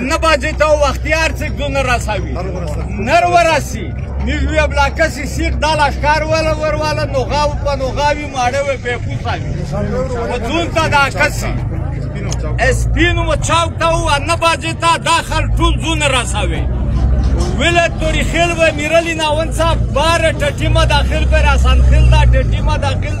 نه باجی ته وختیار څه دون رسوي نر ورسي نیوی بلا کسی سیخ دال اشکار ولا ور ولا نو غاو په نو غاوی ماړه وي په کوساوي ودون ته دا کسی اسپینو و چاو تا و نه باجی تا داخل ټول زون رسوي ویل توری خیل و میرلی ناون صاحب بار ټټی ما داخل پر آسان خیل دا ټټی ما داخل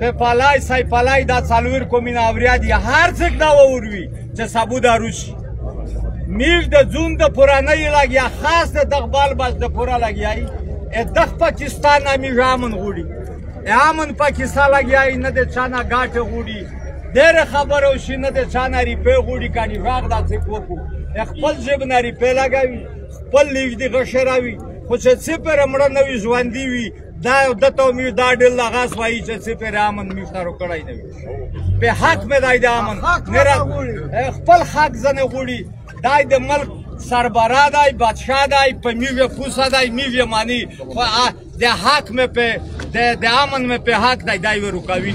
په پالای سای پالای دا څلور کومین اوریاد یا هر څک دا وروي چې سبو دا روش میل د زوم د پرانه لګیا خاص د دغبال بس د پورا لګیای ا دغ پاکستان نامي رامن غوړي امن پاکستان لګیای نه د چانا غاټه غوړي ډېر خبرو شي نه د چانا ری په غوړي کانی راغ دا څک وکړو خپل جیب نری په لګاوي خپل لیږدي غشراوي خو چې څه پر مړه نوي ژوندي وي دا دته او میو دا ډل لغاس وایي چې څه پر امن میو تر کړای نه په حق مې دای د امن نه را خپل حق زنه غوړي دای د ملک سربرا دای بادشاہ دای په میو پوسا دای میو معنی خو د حق مې په د امن مې په حق دای دای ورکوي